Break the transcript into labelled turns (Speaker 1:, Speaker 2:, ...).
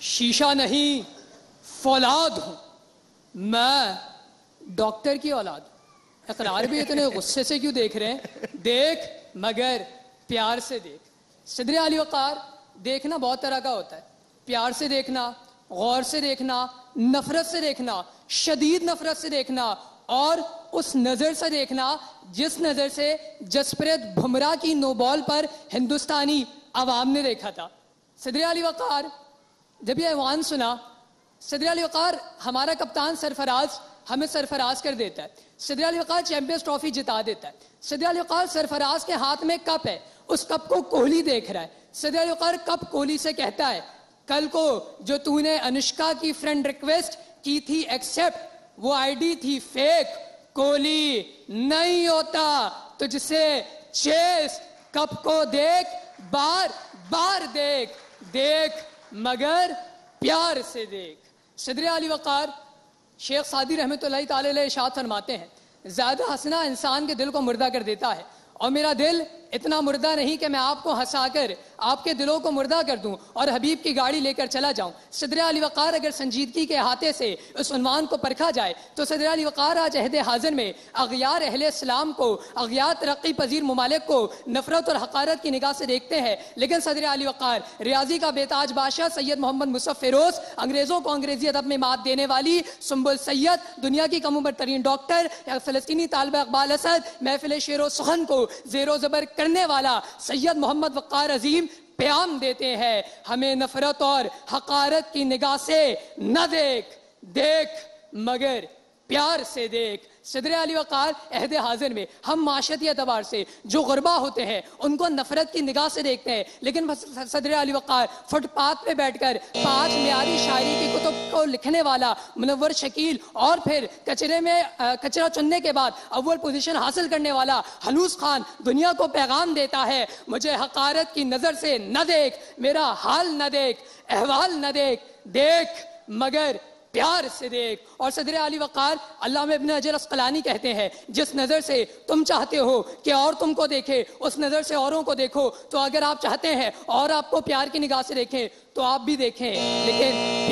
Speaker 1: शीशा नहीं, फौलाद हूँ। मैं डॉक्टर की औलाद। इकरार भी इतने गुस्से से क्यों देख रहे हैं? देख, मगर प्यार से देख। सदर अली वकार, देखना बहुत तरह का होता है। प्यार से देखना, गौर से देखना, नफरत से देखना, शदीद नफरत से देखना, और उस नज़र से देखना, जिस नज़र से जसप्रीत बुमराह की नोबॉल पर हिंदुस्तानी आवाम ने देखा था। सदर अली वकार जब यह ऐवान सुना सदर अली वकार, हमारा कप्तान सरफराज हमें सरफराज कर देता है। सदर अली वकार चैंपियंस ट्रॉफी जिता देता है। सदर वकार सरफराज के हाथ में कप है, उस कप को कोहली देख रहा है। सदर अली वकार कप कोहली से कहता है, कल को जो तूने अनुष्का की फ्रेंड रिक्वेस्ट की थी एक्सेप्ट वो आईडी थी फेक कोहली नहीं होता। तुझसे चेस कप को देख बार बार देख देख मगर प्यार से देख। सदर अली वकार, शेख सादी रहमत तरमाते हैं, ज़्यादा हंसना इंसान के दिल को मुर्दा कर देता है और मेरा दिल इतना मुर्दा नहीं कि मैं आपको हंसाकर, आपके दिलों को मुर्दा कर दूँ और हबीब की गाड़ी लेकर चला जाऊँ। सदर अली वकार अगर संजीदगी के हाथे से उस उनवान को परखा जाए तो सदर अली वकार आज अहद हाजिर में अगियार अहल इस्लाम को अगियार तरक्की पजीर ममालिक को नफरत और हकारत की निगाह से देखते हैं। लेकिन सदर अली वकार, रियाजी का बेताज बादशाह सैयद मोहम्मद मुसफ़ फिरोज, अंग्रेज़ों को अंग्रेज़ी अदब में मात देने वाली सुम्बुल सैयद, दुनिया की कम उम्र तरीन डॉक्टर फ़लस्तनी तालब अकबाल असद, महफिल शेर सुखन को जेरो ज़बर करने वाला सैयद मोहम्मद वक़ार अजीम प्याम देते हैं। हमें नफरत और हकारत की निगाह से न देख देख मगर प्यार से देख। सदर अली वकार अहद हाजिर में, हम माशरती अतबार से जो गुरबा होते हैं, उनको नफरत की निगाह से देखते हैं। लेकिन सदर अली वकार फुटपाथ पे बैठकर पाँच म्यारी शायरी की कुतुब को लिखने वाला मुनवर शकील और फिर कचरे में कचरा चुनने के बाद अव्वल पोजीशन हासिल करने वाला हलूस खान दुनिया को पैगाम देता है, मुझे हकारत की नज़र से न देख, मेरा हाल न देख, अहवाल न देख देख, मगर प्यार से देख और सदर अली वक़ार अल्लाह इबन अजर असकलानी कहते हैं, जिस नज़र से तुम चाहते हो कि और तुमको देखे, उस नज़र से औरों को देखो तो अगर आप चाहते हैं और आपको प्यार की निगाह से देखें तो आप भी देखें, लेकिन